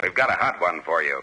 We've got a hot one for you.